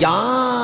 呀。